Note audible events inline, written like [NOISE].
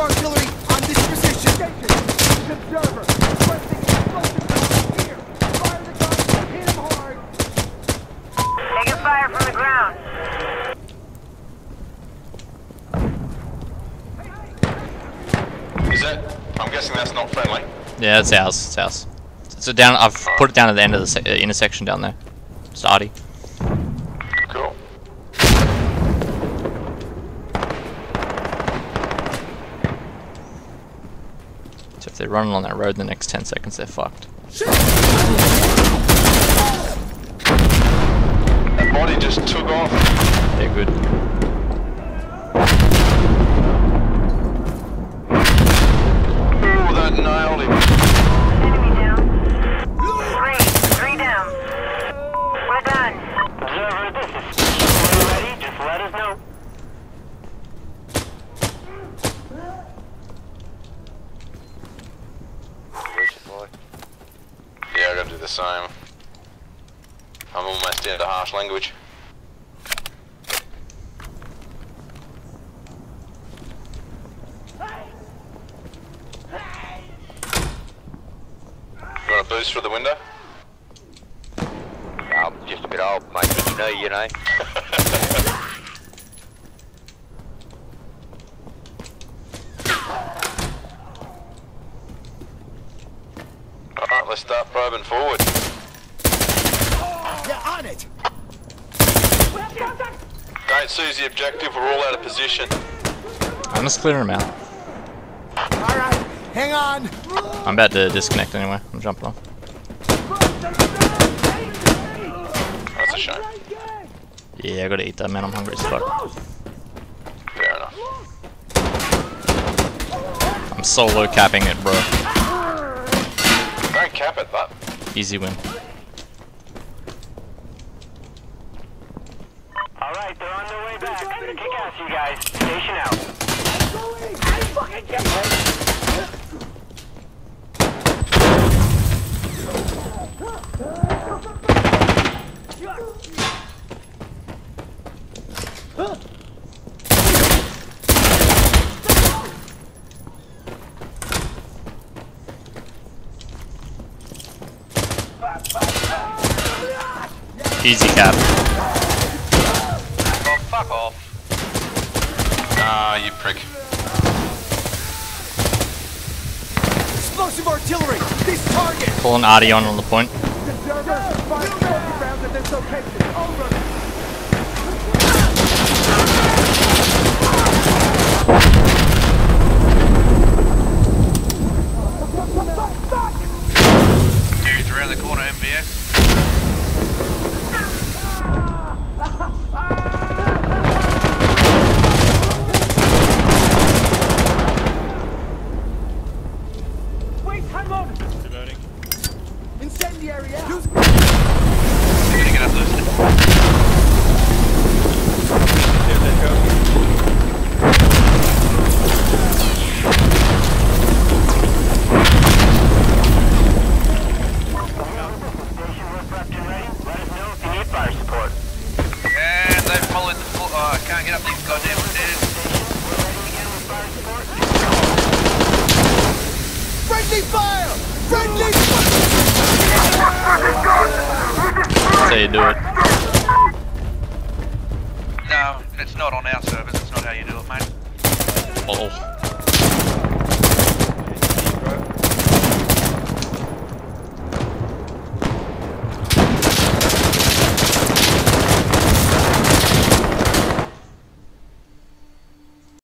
Explosive artillery on this position. Observer, requesting explosive rounds here. Fire the gun, hit him hard. Taking fire from the ground. Is that? I'm guessing that's not friendly. Yeah, it's ours. It's ours. So down. I've put it down at the end of the se- uh, intersection down there. Just Artie. Cool. So if they're running on that road in the next 10 seconds, they're fucked. That body just took off. They're good. Ooh, that nailed him. Enemy down. Three. Three down. We're done. Observer, this is. When you're ready, just let us know. Yeah, I gotta do the same. I'm almost into harsh language. You want a boost through the window? I'm just a bit old, mate, you know, you know. [LAUGHS] Alright, let's start probing forward. Yeah, on it. Don't seize the objective, we're all out of position. I'm just clearing them out. All right, hang on. I'm about to disconnect anyway. I'm jumping off. That's a shame. Yeah, I gotta eat that, man. I'm hungry as fuck. Fair enough. I'm solo capping it, bro. Don't cap it, that. Easy win. Alright, they're on their way back. Kick ass, you guys. Station out. Easy cap. Oh, fuck off. Ah, you prick. Explosive artillery. This target. Pulling Artie on on the point. Observer, fire explosive rounds at this location. Over. Dudes around the corner, MVS. Wait, time out. Incendiary out. Use They're gonna get us loose. Station roof prepped and ready. Let us know if you need fire support. And they've followed the floor. Oh, uh, I can't get up these goddamn how you do it. No, it's not on our servers, it's not how you do it, mate. Oh.